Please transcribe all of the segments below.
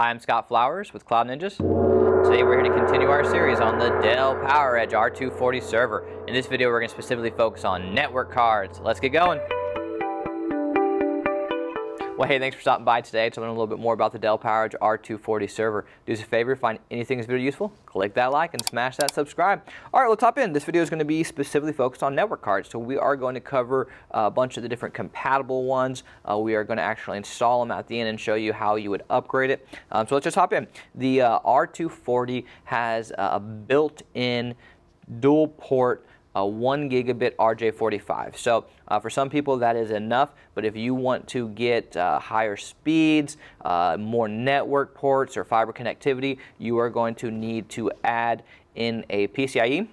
Hi, I'm Scott Flowers with Cloud Ninjas. Today we're here to continue our series on the Dell PowerEdge R240 server. In this video we're going to specifically focus on network cards. Let's get going. Well, hey, thanks for stopping by today to learn a little bit more about the Dell PowerEdge R240 server. Do us a favor, find anything in this video useful, click that like and smash that subscribe. All right, let's hop in. This video is going to be specifically focused on network cards. So we are going to cover a bunch of the different compatible ones. Uh, we are going to actually install them at the end and show you how you would upgrade it. Um, so let's just hop in. The uh, R240 has a built-in dual port a 1 gigabit RJ45. So uh, for some people that is enough, but if you want to get uh, higher speeds, uh, more network ports or fiber connectivity, you are going to need to add in a PCIe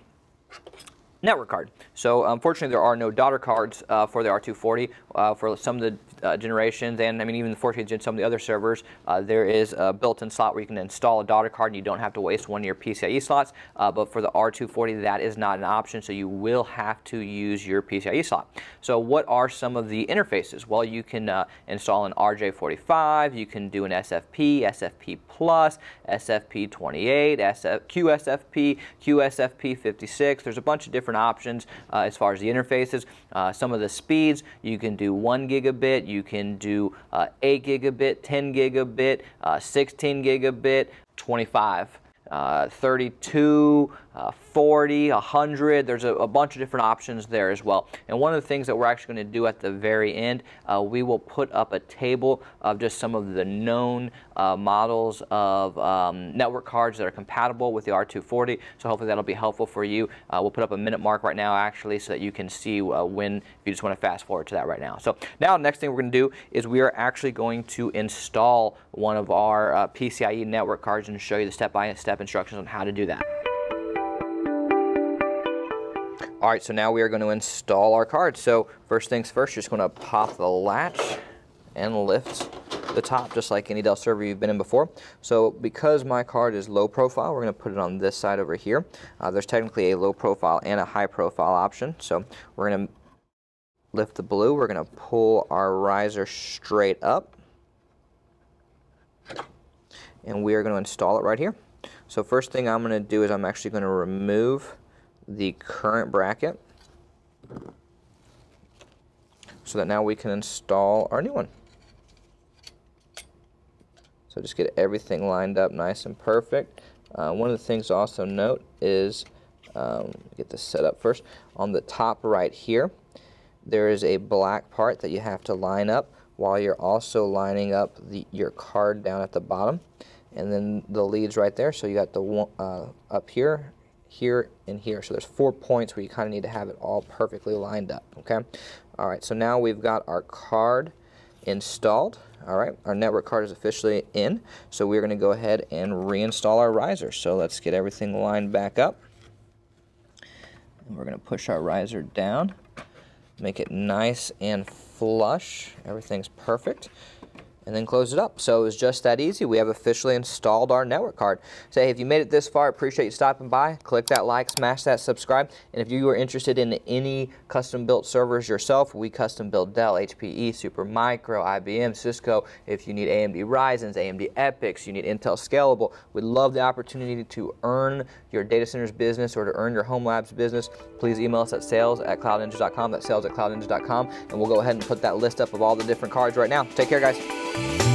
network card. So unfortunately there are no daughter cards uh, for the R240 uh, for some of the uh, generations, and I mean even the 14th gen, some of the other servers, uh, there is a built-in slot where you can install a daughter card and you don't have to waste one of your PCIe slots. Uh, but for the R240, that is not an option, so you will have to use your PCIe slot. So what are some of the interfaces? Well, you can uh, install an RJ45, you can do an SFP, SFP Plus, SFP28, SF, QSFP, QSFP56. There's a bunch of different options uh, as far as the interfaces. Uh, some of the speeds, you can do 1 gigabit, you can do uh, 8 gigabit, 10 gigabit, uh, 16 gigabit, 25. Uh, 32, uh, 40, 100. There's a, a, bunch of different options there as well. And one of the things that we're actually going to do at the very end, uh, we will put up a table of just some of the known uh, models of um, network cards that are compatible with the R240. So hopefully that'll be helpful for you. Uh, we'll put up a minute mark right now actually so that you can see uh, when, if you just want to fast forward to that right now. So now next thing we're going to do is we are actually going to install one of our PCIe network cards and show you the step-by-step -step instructions on how to do that. All right, so now we are going to install our card. So first things first, you're just going to pop the latch and lift the top just like any Dell server you've been in before. So because my card is low profile, we're going to put it on this side over here. Uh, there's technically a low profile and a high profile option. So we're going to lift the blue. We're going to pull our riser straight up. And we are going to install it right here. So first thing I'm going to do is I'm actually going to remove the current bracket so that now we can install our new one. So just get everything lined up nice and perfect. Uh, one of the things to also note is, um, get this set up first, on the top right here, there is a black part that you have to line up while you're also lining up the, your card down at the bottom. And then the leads right there, so you got the one uh, up here here, and here. So there's four points where you kind of need to have it all perfectly lined up, okay? All right, so now we've got our card installed. All right, our network card is officially in, so we're going to go ahead and reinstall our riser. So let's get everything lined back up. And we're going to push our riser down, make it nice and flush. Everything's perfect and then close it up. So it was just that easy. We have officially installed our network card. So hey, if you made it this far, appreciate you stopping by. Click that like, smash that subscribe. And if you are interested in any custom built servers yourself, we custom build Dell, HPE, Supermicro, IBM, Cisco. If you need AMD Ryzen's, AMD EPYCs, you need Intel Scalable, we'd love the opportunity to earn your data center's business or to earn your home labs business. Please email us at sales at cloudninjas.com. That's sales at cloudninjas.com. And we'll go ahead and put that list up of all the different cards right now. Take care, guys. Bye.